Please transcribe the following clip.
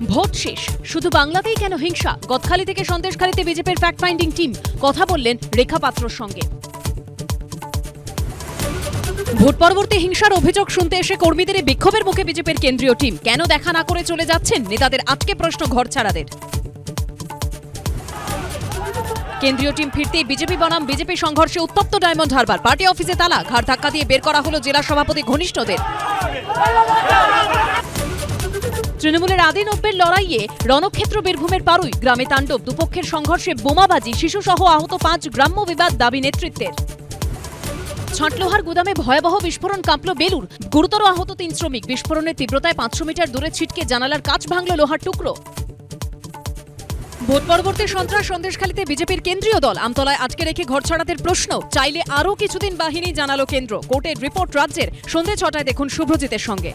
Vote শেষ। শুধু বাংলাতেই কেন হিংসা? গতখালি থেকে সন্দেশখালিতে বিজেপির ফ্যাক্ট ফাইন্ডিং টিম কথা বললেন রেখা পাত্রর সঙ্গে। ভোট পরবর্তী হিংসার অভিযোগ শুনতে এসে কর্মীদের বিক্ষোভের মুখে বিজেপির কেন্দ্রীয় টিম কেন দেখা না করে চলে যাচ্ছেন নেতাদের আটকে প্রশ্ন ঘরছাড়াদের? কেন্দ্রীয় টিম ফিরতেই বিজেপি বনাম বিজেপি সংঘর্ষে উত্তপ্ত ডায়মন্ড হারবার। পার্টি অফিসে তালা, ঘাড় ধাক্কা দিয়ে বের করা হলো জেলা সভাপতি ঘনিষ্ঠদের। তৃণমূলের আদি নব্যের লড়াইয়ে রণক্ষেত্র বীরভূমের পারুই, গ্রামে তাণ্ডব, দুপক্ষের সংঘর্ষে বোমাবাজি, শিশুসহ আহত পাঁচ গ্রাম্য বিবাদ দাবি নেতৃত্বের। ছাঁটলোহার গুদামে ভয়াবহ বিস্ফোরণ কাঁপল বেলুর গুরুতর আহত তিন শ্রমিক। বিস্ফোরণের তীব্রতায় পাঁচশো মিটার দূরে ছিটকে জানালার কাচ ভাঙল লোহার টুকরো। ভোট পরবর্তী সন্ত্রাস সন্দেশখালীতে বিজেপির কেন্দ্রীয় দল। আমতলায় আটকে রেখে ঘর ছাড়াতের প্রশ্ন। চাইলে আরও কিছুদিন বাহিনী জানালো কেন্দ্র। কোর্টের রিপোর্ট রাজ্যের। সন্ধে ছটায় দেখুন শুভ্রজিতের সঙ্গে।